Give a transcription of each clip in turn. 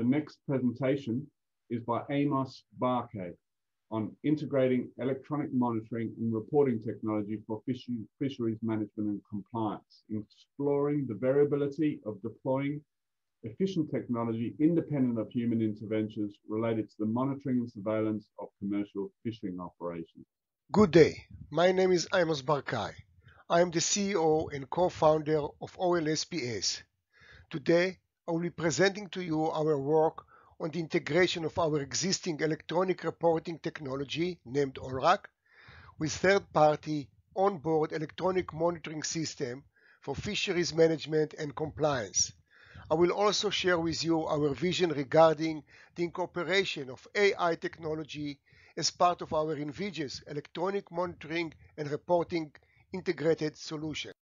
The next presentation is by Amos Barkai on integrating electronic monitoring and reporting technology for fisheries management and compliance, exploring the variability of deploying efficient technology independent of human interventions related to the monitoring and surveillance of commercial fishing operations. Good day. My name is Amos Barkai. I am the CEO and co-founder of OLSPS. Today, I will be presenting to you our work on the integration of our existing electronic reporting technology, named OLRAC, with third-party onboard electronic monitoring system for fisheries management and compliance. I will also share with you our vision regarding the incorporation of AI technology as part of our Envigus electronic monitoring and reporting integrated solution.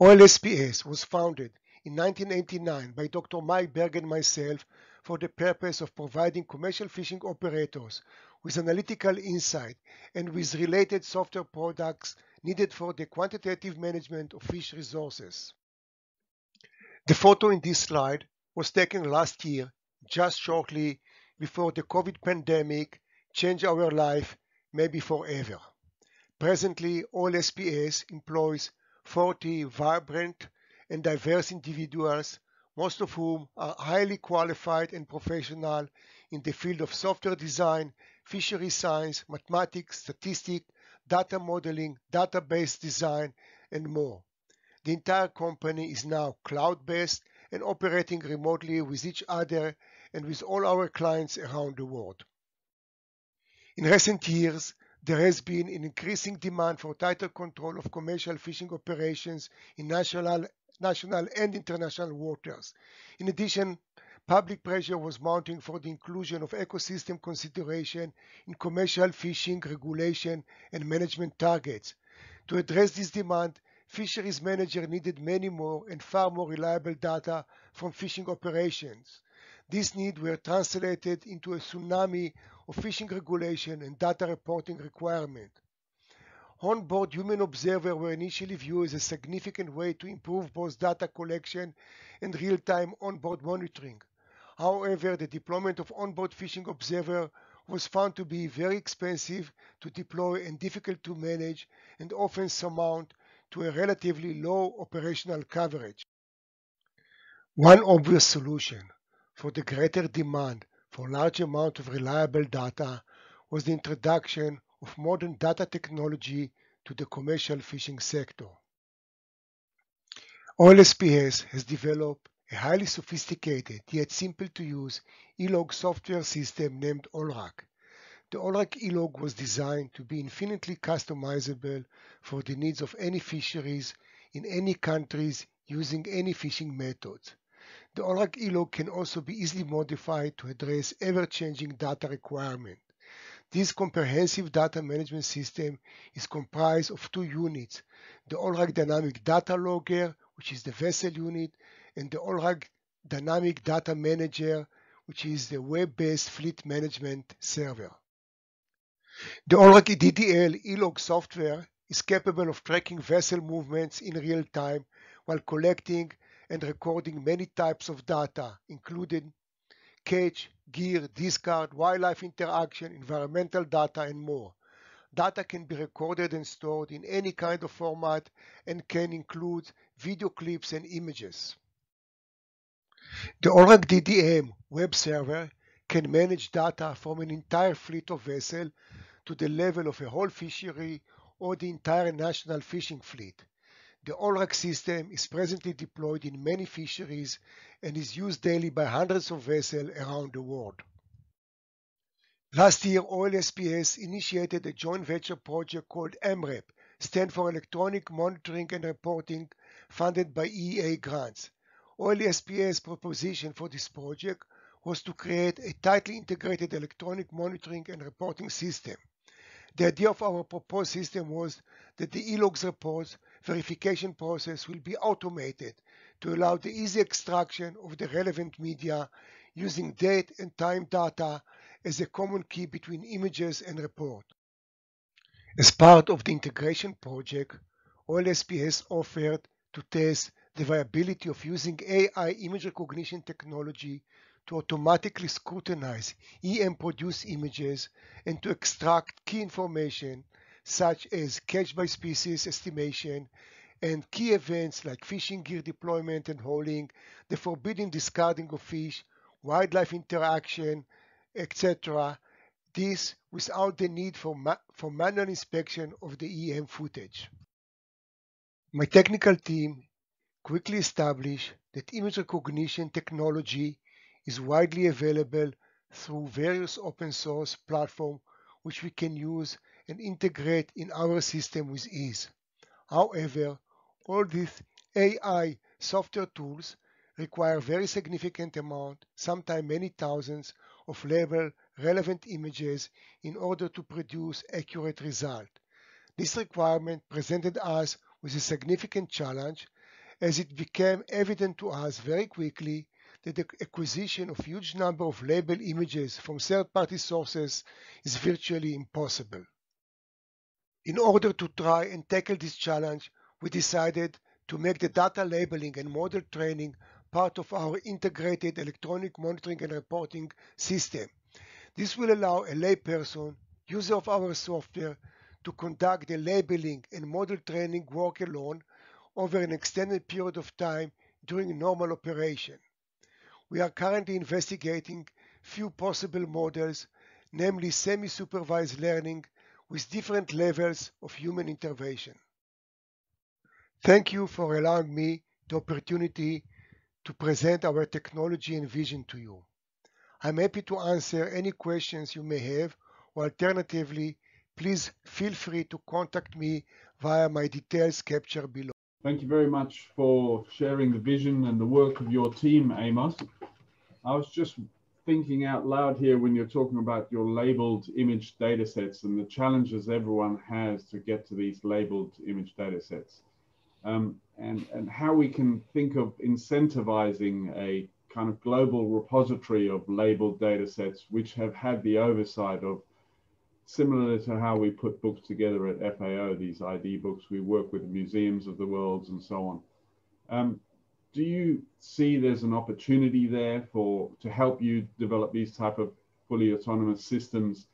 OLSPS was founded in 1989 by Dr. Mike Berg and myself for the purpose of providing commercial fishing operators with analytical insight and with related software products needed for the quantitative management of fish resources. The photo in this slide was taken last year, just shortly before the COVID pandemic changed our life, maybe forever. Presently, OLSPS employs 40 vibrant and diverse individuals, most of whom are highly qualified and professional in the field of software design, fishery science, mathematics, statistics, data modeling, database design, and more. The entire company is now cloud-based and operating remotely with each other and with all our clients around the world. In recent years, there has been an increasing demand for tighter control of commercial fishing operations in national, national and international waters. In addition, public pressure was mounting for the inclusion of ecosystem consideration in commercial fishing regulation and management targets. To address this demand, fisheries manager needed many more and far more reliable data from fishing operations. These needs were translated into a tsunami of fishing regulation and data reporting requirement. Onboard human observer were initially viewed as a significant way to improve both data collection and real-time onboard monitoring. However, the deployment of onboard fishing observer was found to be very expensive to deploy and difficult to manage and often surmount to a relatively low operational coverage. One obvious solution for the greater demand for large amount of reliable data was the introduction of modern data technology to the commercial fishing sector. OLSPS has developed a highly sophisticated yet simple to use e-log software system named OLRAC. The OLRAC e-log was designed to be infinitely customizable for the needs of any fisheries in any countries using any fishing methods. The OLRAC e-log can also be easily modified to address ever-changing data requirements. This comprehensive data management system is comprised of two units, the OLRAC Dynamic Data Logger, which is the vessel unit, and the OLRAC Dynamic Data Manager, which is the web-based fleet management server. The OLRAC DDL e-log software is capable of tracking vessel movements in real time while collecting and recording many types of data, including catch, gear, discard, wildlife interaction, environmental data, and more. Data can be recorded and stored in any kind of format and can include video clips and images. The OLRAC DDM web server can manage data from an entire fleet of vessels to the level of a whole fishery or the entire national fishing fleet. The OLRAC system is presently deployed in many fisheries and is used daily by hundreds of vessels around the world. Last year, OLSPS initiated a joint venture project called EMREP, stand for Electronic Monitoring and Reporting, funded by EA grants. OLSPS proposition for this project was to create a tightly integrated electronic monitoring and reporting system. The idea of our proposed system was that the e-logs reports verification process will be automated to allow the easy extraction of the relevant media using date and time data as a common key between images and report. As part of the integration project, OLSPS offered to test the viability of using AI image recognition technology to automatically scrutinize EM-produced images and to extract key information such as catch by species estimation and key events like fishing gear deployment and hauling, the forbidden discarding of fish, wildlife interaction, etc. This without the need for, ma for manual inspection of the EM footage. My technical team quickly established that image recognition technology is widely available through various open source platforms which we can use and integrate in our system with ease. However, all these AI software tools require very significant amount, sometimes many thousands, of label relevant images in order to produce accurate result. This requirement presented us with a significant challenge as it became evident to us very quickly that the acquisition of huge number of label images from third-party sources is virtually impossible. In order to try and tackle this challenge, we decided to make the data labeling and model training part of our integrated electronic monitoring and reporting system. This will allow a layperson, user of our software, to conduct the labeling and model training work alone over an extended period of time during normal operation. We are currently investigating few possible models, namely semi-supervised learning with different levels of human intervention. Thank you for allowing me the opportunity to present our technology and vision to you. I'm happy to answer any questions you may have, or alternatively, please feel free to contact me via my details captured below. Thank you very much for sharing the vision and the work of your team, Amos. I was just thinking out loud here when you're talking about your labeled image data sets and the challenges everyone has to get to these labeled image data sets. Um, and, and how we can think of incentivizing a kind of global repository of labeled data sets which have had the oversight of similar to how we put books together at FAO, these ID books, we work with museums of the world and so on. Um, do you see there's an opportunity there for to help you develop these type of fully autonomous systems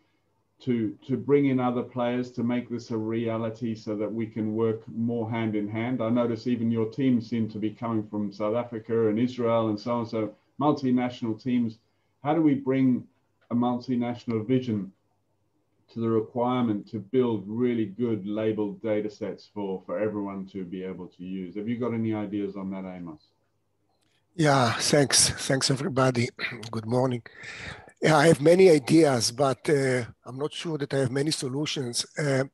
to to bring in other players to make this a reality so that we can work more hand in hand? I notice even your team seem to be coming from south africa and israel and so on. So multinational teams how do we bring a multinational vision to the requirement to build really good labeled data sets for, for everyone to be able to use. Have you got any ideas on that, Amos? Yeah, thanks. Thanks, everybody. Good morning. Yeah, I have many ideas, but uh, I'm not sure that I have many solutions. Uh,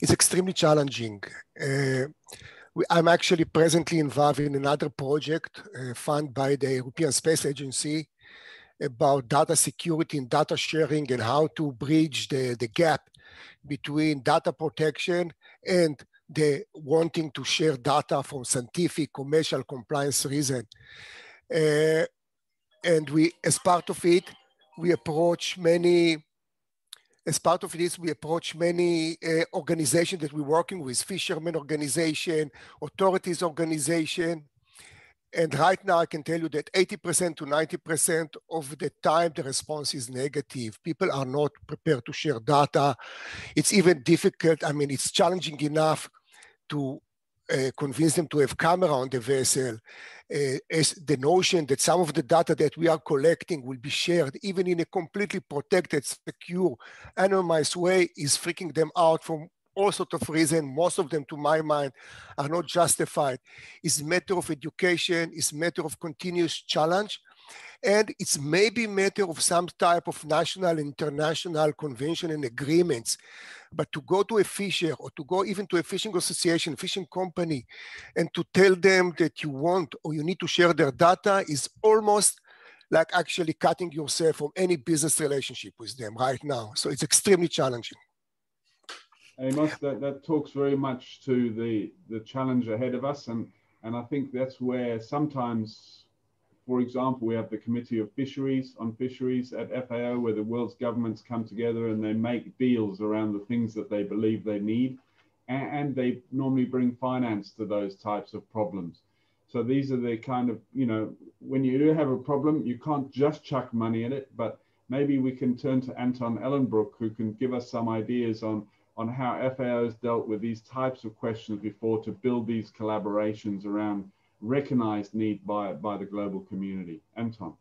it's extremely challenging. Uh, we, I'm actually presently involved in another project uh, funded by the European Space Agency about data security and data sharing and how to bridge the, the gap between data protection and the wanting to share data for scientific, commercial, compliance reason. Uh, and we, as part of it, we approach many, as part of this, we approach many uh, organizations that we're working with, fishermen organization, authorities organization, and right now, I can tell you that 80% to 90% of the time, the response is negative. People are not prepared to share data. It's even difficult. I mean, it's challenging enough to uh, convince them to have camera on the vessel. Uh, as the notion that some of the data that we are collecting will be shared, even in a completely protected, secure, anonymized way, is freaking them out from all sorts of reasons, most of them to my mind are not justified. It's a matter of education, it's a matter of continuous challenge, and it's maybe a matter of some type of national, international convention and agreements. But to go to a fisher or to go even to a fishing association, fishing company, and to tell them that you want or you need to share their data is almost like actually cutting yourself from any business relationship with them right now. So it's extremely challenging. Amos, that, that talks very much to the, the challenge ahead of us. And, and I think that's where sometimes, for example, we have the Committee of Fisheries on Fisheries at FAO, where the world's governments come together and they make deals around the things that they believe they need. And, and they normally bring finance to those types of problems. So these are the kind of, you know, when you do have a problem, you can't just chuck money at it, but maybe we can turn to Anton Ellenbroek, who can give us some ideas on, on how FAO has dealt with these types of questions before to build these collaborations around recognized need by, by the global community. Anton.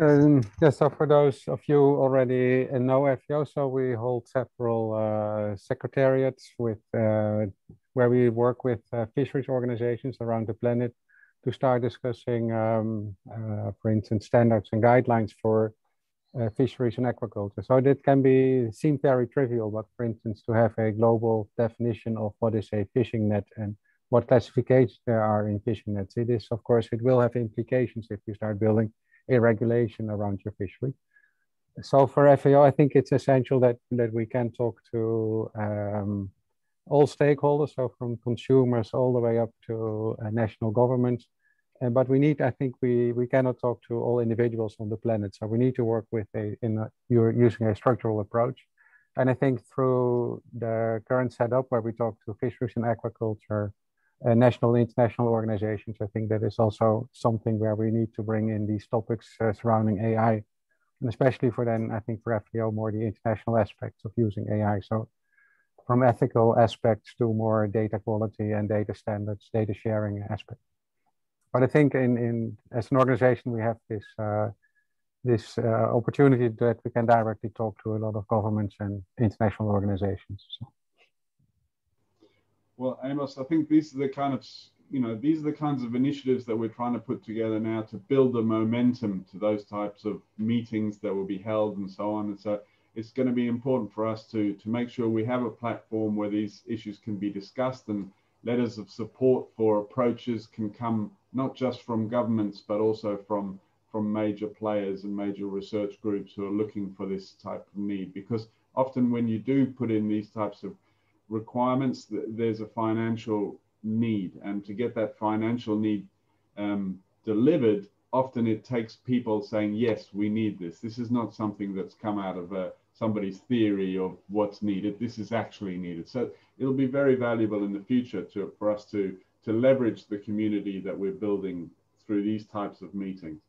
Um, yeah, so for those of you already know FAO, so we hold several uh, secretariats with uh, where we work with uh, fisheries organizations around the planet to start discussing, um, uh, for instance, standards and guidelines for uh, fisheries and aquaculture. So that can be seem very trivial, but for instance, to have a global definition of what is a fishing net and what classifications there are in fishing nets, it is, of course, it will have implications if you start building a regulation around your fishery. So for FAO, I think it's essential that, that we can talk to um, all stakeholders, so from consumers all the way up to uh, national governments. Uh, but we need, I think we, we cannot talk to all individuals on the planet. So we need to work with a, in a, you're using a structural approach. And I think through the current setup where we talk to fisheries and aquaculture, uh, national international organizations. I think that is also something where we need to bring in these topics uh, surrounding AI, and especially for then I think for FAO more the international aspects of using AI. So from ethical aspects to more data quality and data standards, data sharing aspects. But I think in, in as an organization we have this uh, this uh, opportunity that we can directly talk to a lot of governments and international organizations. So. Well, Amos, I think these are the kind of you know these are the kinds of initiatives that we're trying to put together now to build the momentum to those types of meetings that will be held and so on. And so it's going to be important for us to to make sure we have a platform where these issues can be discussed and letters of support for approaches can come not just from governments but also from from major players and major research groups who are looking for this type of need because often when you do put in these types of requirements, there's a financial need. And to get that financial need um, delivered, often it takes people saying, yes, we need this. This is not something that's come out of uh, somebody's theory of what's needed. This is actually needed. So it'll be very valuable in the future to, for us to, to leverage the community that we're building through these types of meetings.